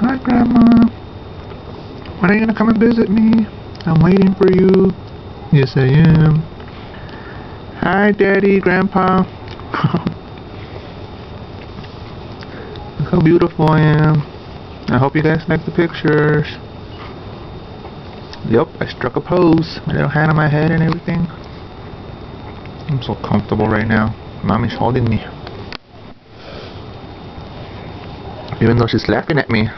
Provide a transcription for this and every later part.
Grandma. When are you gonna come and visit me? I'm waiting for you. Yes, I am. Hi, Daddy, Grandpa. Look how beautiful I am. I hope you guys like the pictures. Yep, I struck a pose. My little hand on my head and everything. I'm so comfortable right now. Mommy's holding me. Even though she's laughing at me.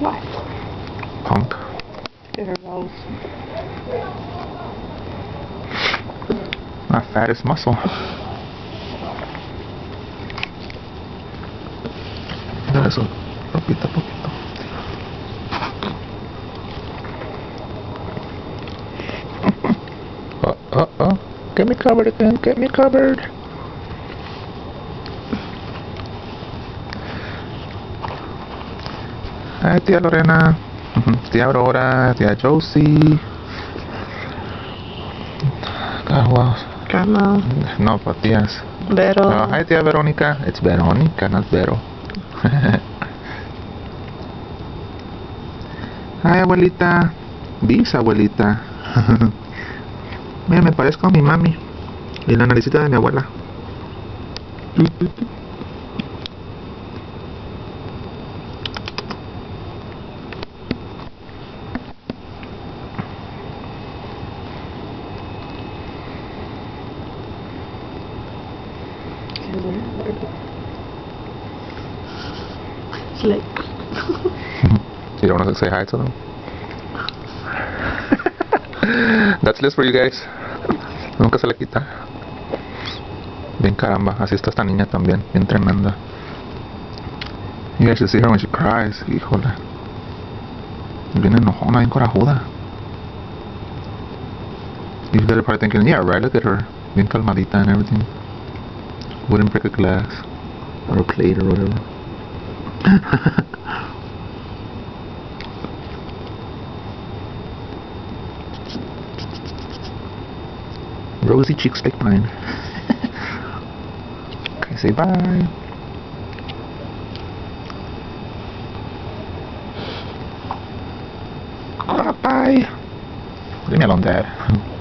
What? Punk. There goes. My fattest muscle. Mira eso. Poquito a poquito. Uh, uh, uh. Get me covered again. Get me covered. Hi, tía Lorena. Tía Aurora. Tía Josie. Who else? Grandma. No, but tías. Vero. No, hi, tía Verónica. It's Verónica, not Vero. hi, abuelita. Bisabuelita. Mira, me parezco a mi mami. Y la naricita de mi abuela. Slick. You don't want to say hi to them? That's list for you guys. Nunca se le quita. Bien caramba, así está esta niña también, bien tremenda. You guys should see her when she cries. Híjole. Bien enojona, bien corajuda. You are probably thinking, yeah, right, look at her. Bien calmadita and everything. Wouldn't break a glass. Or a plate or whatever. Rosy cheeks like mine. okay, say bye. Bye. Leave me alone, Dad.